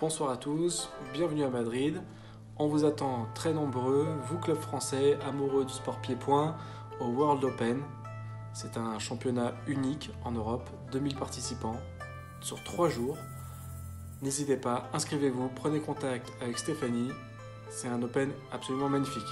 Bonsoir à tous, bienvenue à Madrid. On vous attend très nombreux, vous club français, amoureux du sport pied-point, au World Open. C'est un championnat unique en Europe, 2000 participants, sur 3 jours. N'hésitez pas, inscrivez-vous, prenez contact avec Stéphanie. C'est un Open absolument magnifique.